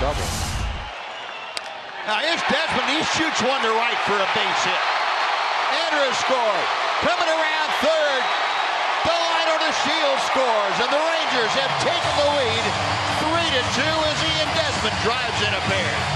double. Now if Desmond. He shoots one to right for a base hit. Andrus scores. Coming around third. Delino to Shield scores, and the Rangers have taken the lead three to two as Ian Desmond drives in a pair.